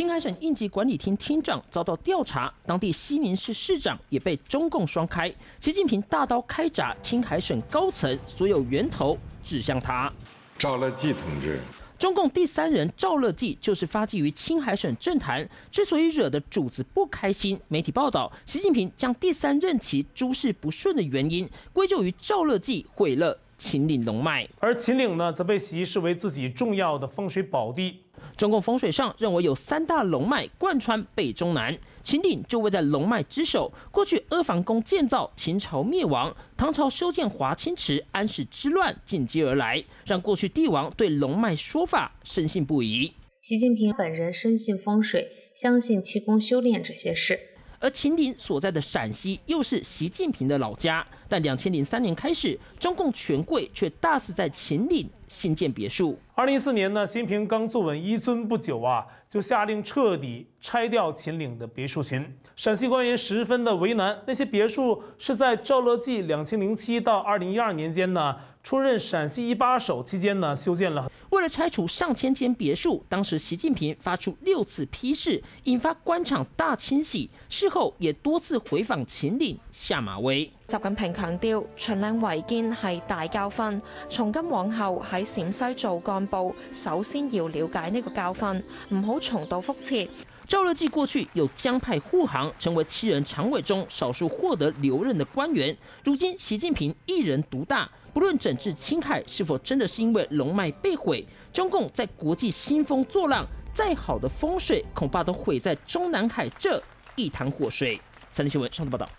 青海省应急管理厅厅长遭到调查，当地西宁市市长也被中共双开。习近平大刀开闸青海省高层，所有源头指向他。赵乐际同志，中共第三人赵乐际就是发迹于青海省政坛，之所以惹得主子不开心，媒体报道习近平将第三任期诸事不顺的原因归咎于赵乐际毁了秦岭龙脉，而秦岭呢，则被习视为自己重要的风水宝地。中共风水上认为有三大龙脉贯穿北中南，秦岭就位在龙脉之首。过去阿房宫建造，秦朝灭亡，唐朝修建华清池，安史之乱紧接而来，让过去帝王对龙脉说法深信不疑。习近平本人深信风水，相信气功修炼这些事。而秦岭所在的陕西又是习近平的老家，但两千零三年开始，中共权贵却大肆在秦岭新建别墅。二零一四年呢，习近平刚坐稳一尊不久啊，就下令彻底拆掉秦岭的别墅群。陕西官员十分的为难，那些别墅是在赵乐际两千零七到二零一二年间呢。出任陕西一把手期间呢，修建了。为了拆除上千间别墅，当时习近平发出六次批示，引发官场大清洗。事后也多次回访秦岭下马威。习近平强调，秦岭违建系大教训，从今往后喺陕西做干部，首先要了解呢个教训，唔好重蹈覆辙。赵乐际过去有江派护航，成为七人常委中少数获得留任的官员。如今习近平一人独大。不论整治青海是否真的是因为龙脉被毁，中共在国际兴风作浪，再好的风水恐怕都毁在中南海这一潭火水。三立新闻上头报道。